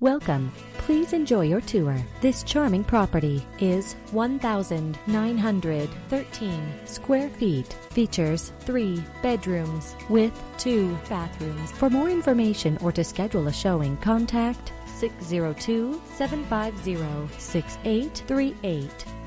Welcome. Please enjoy your tour. This charming property is 1,913 square feet. Features three bedrooms with two bathrooms. For more information or to schedule a showing, contact 602 750 6838.